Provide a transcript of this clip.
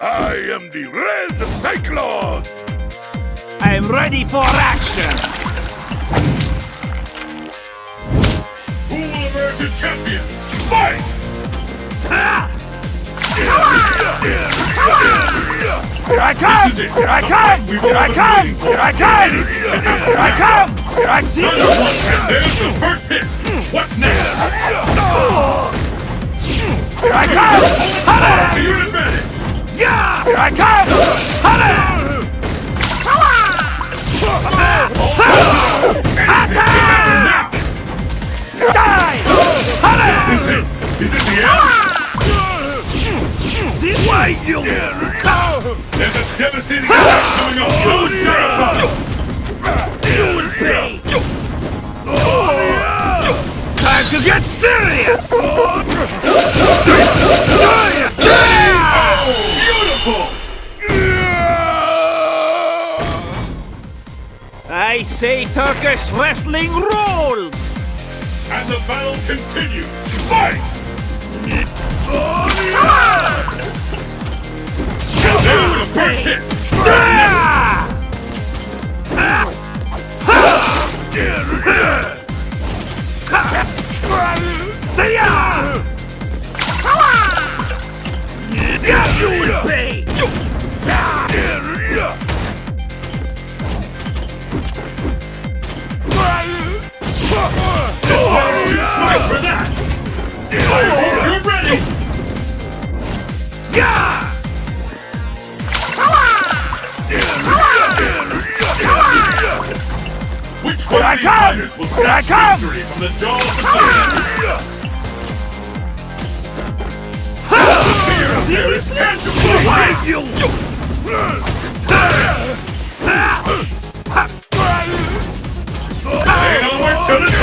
I am the Red Cyclone! I am ready for action! Who will emerge a champion? Fight! Here I come! This is it. Here I come! Here I come! waiting for. Here I come! Here I come! Here I see you! there's the first hit! What's next? There's a devastating attack going on! Don't You will pay! Time to get serious! Beautiful! I say Turkish wrestling rules! And the battle continues! Fight! And Ah! See ya! You will pay! Smile for that! Which one I come! Here I come! from the jaws of the Fear of there is tangible! Why you? Ain't